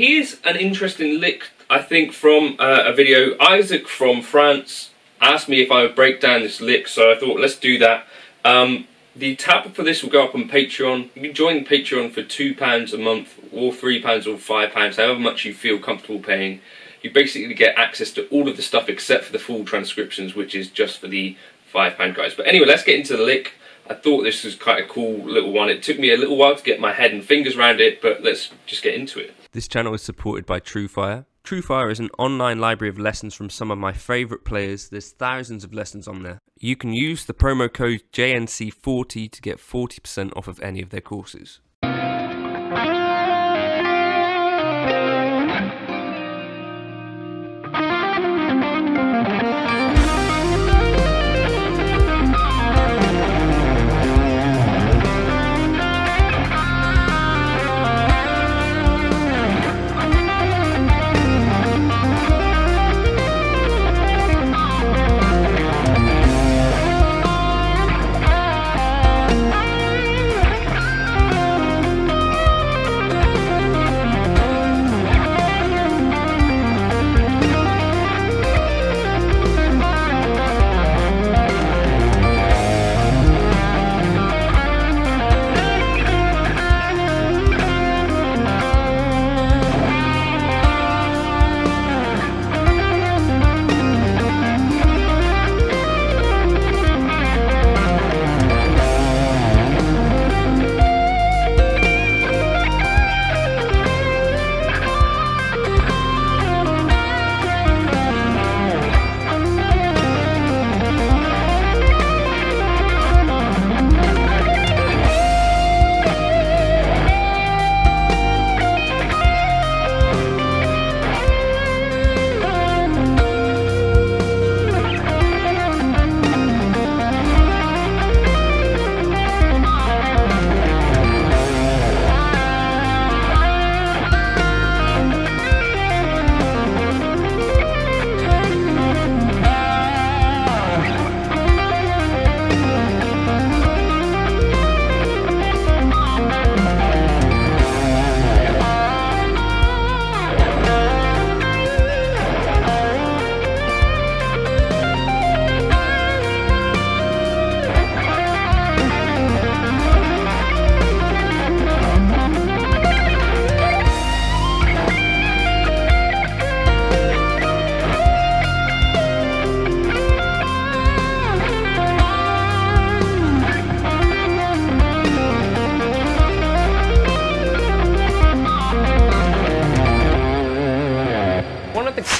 here's an interesting lick, I think, from uh, a video. Isaac from France asked me if I would break down this lick, so I thought let's do that. Um, the tab for this will go up on Patreon. You can join Patreon for £2 a month, or £3 or £5, however much you feel comfortable paying. You basically get access to all of the stuff except for the full transcriptions, which is just for the £5 guys. But anyway, let's get into the lick. I thought this was quite a cool little one. It took me a little while to get my head and fingers around it, but let's just get into it. This channel is supported by TrueFire. TrueFire is an online library of lessons from some of my favourite players. There's thousands of lessons on there. You can use the promo code JNC40 to get 40% off of any of their courses.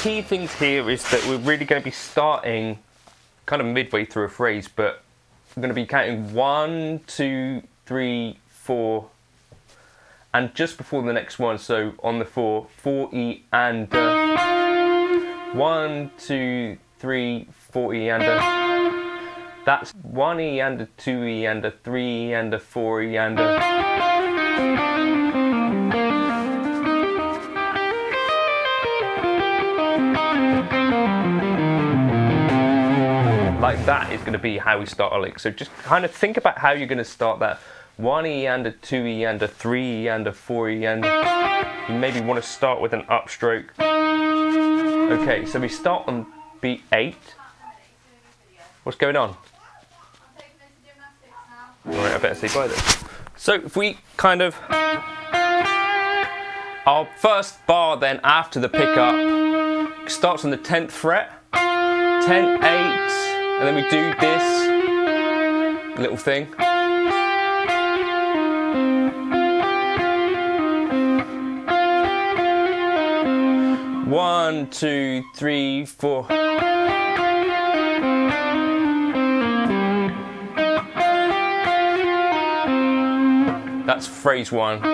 Key things here is that we're really going to be starting kind of midway through a phrase, but we're going to be counting one, two, three, four, and just before the next one, so on the four, four E and uh, one, two, three, four E and a. That's one E and a two E and a three E and a four E and a. like that is going to be how we start our lick. So just kind of think about how you're going to start that. One E and a two E and a three E and a four E and you maybe want to start with an upstroke. Okay, so we start on beat eight. What's going on? I'm thinking there's a dramatic now. Alright, I better say bye then. So if we kind of our first bar then after the pickup starts on the 10th fret, 10, 8, and then we do this little thing. One, two, three, four. That's phrase one.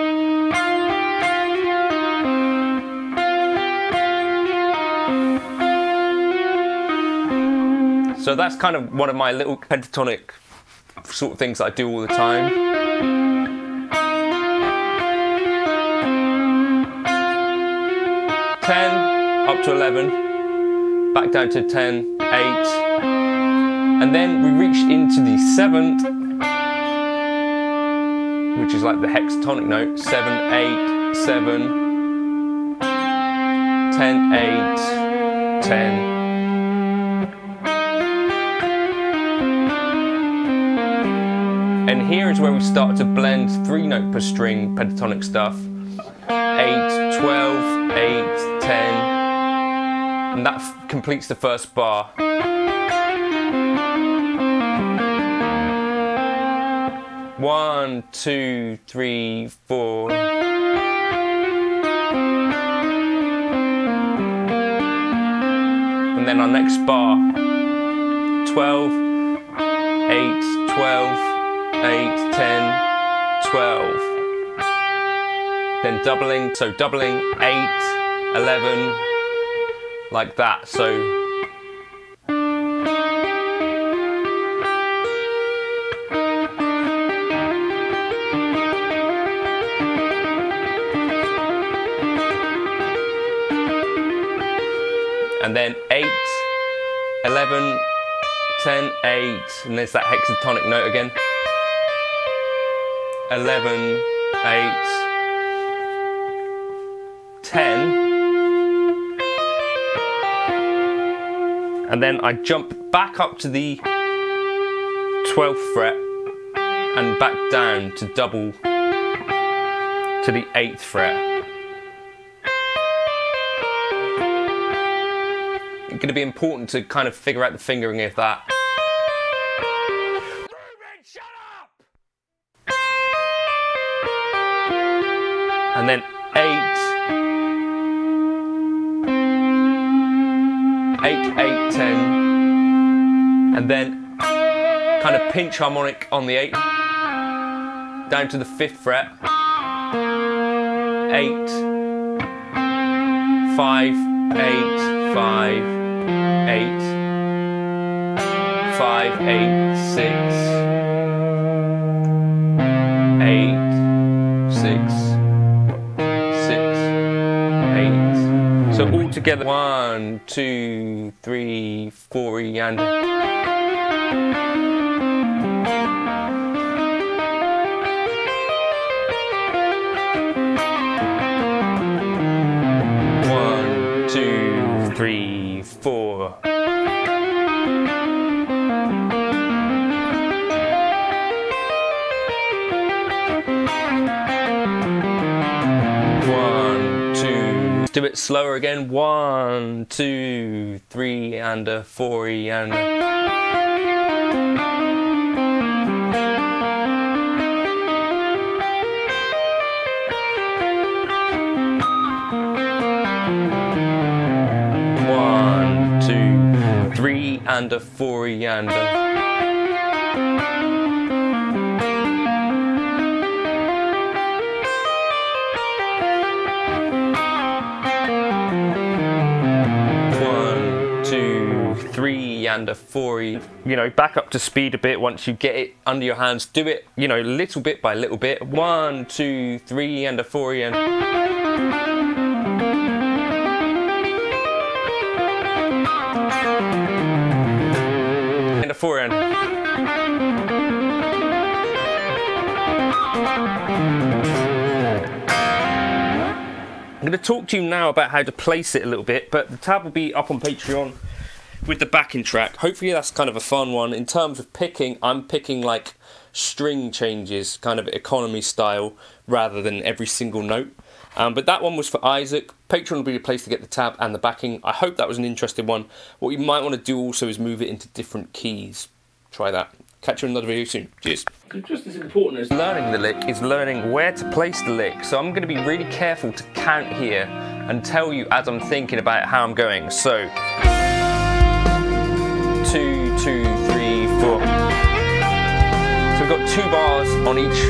So that's kind of one of my little pentatonic sort of things I do all the time. Ten up to eleven, back down to ten, eight, and then we reach into the seventh, which is like the hexatonic note, seven, eight, seven, 10, 8, 10. And here is where we start to blend three note per string pentatonic stuff. 8, 12, 8, 10. And that completes the first bar. One, two, three, four. And then our next bar 12, 8, 12, 8, 10, 12. Then doubling, so doubling 8, 11, like that. So and then 8, 11, 10, 8, and there's that hexatonic note again. 11, 8, 10. And then I jump back up to the 12th fret and back down to double to the 8th fret. It's going to be important to kind of figure out the fingering of that. 8, 8, 8, 10, and then kind of pinch harmonic on the 8, down to the 5th fret, 8, 5, 8, 5, eight, five, eight, six, So hmm. all together, one, two, three, four, and. Slower again. One, two, three, and a four, and a. One, two, three, and a four, and a. and a four. You know, back up to speed a bit once you get it under your hands. Do it, you know, little bit by little bit. One, two, three, and a four, and. And a four, and. I'm going to talk to you now about how to place it a little bit, but the tab will be up on Patreon with the backing track. Hopefully, that's kind of a fun one. In terms of picking, I'm picking like string changes, kind of economy style, rather than every single note. Um, but that one was for Isaac. Patreon will be the place to get the tab and the backing. I hope that was an interesting one. What you might want to do also is move it into different keys. Try that. Catch you in another video soon. Cheers. Just as important as learning the lick is learning where to place the lick. So I'm going to be really careful to count here and tell you as I'm thinking about how I'm going. So two, two, three, four. So we've got two bars on each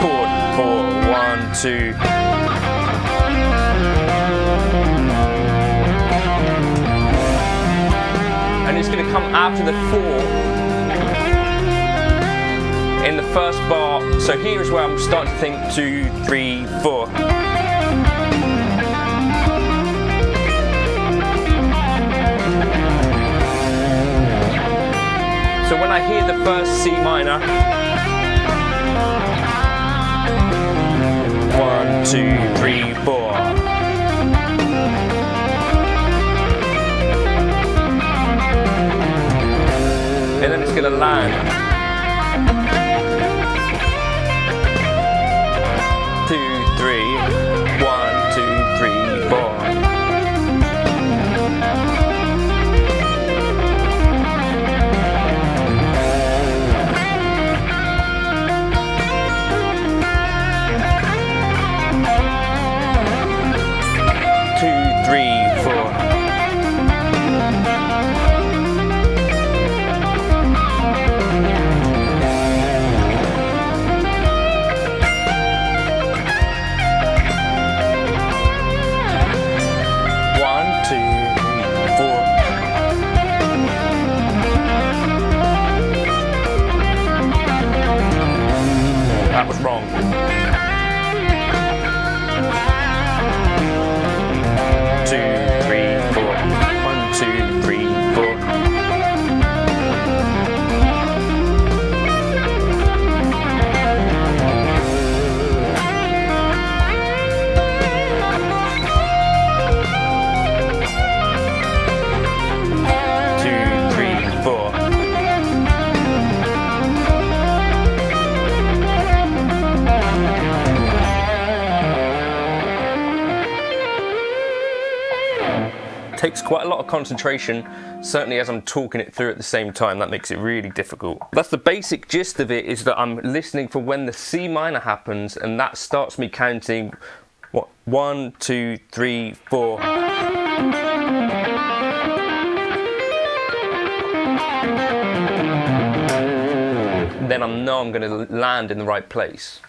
chord. Four, one, two. And it's going to come after the four in the first bar. So here is where I'm starting to think two, three, four. when I hear the first C minor. One, two, three, four. And then it's gonna land. Quite a lot of concentration, certainly as I'm talking it through at the same time. That makes it really difficult. That's the basic gist of it is that I'm listening for when the C minor happens, and that starts me counting what one, two, three, four. Then I know I'm going to land in the right place.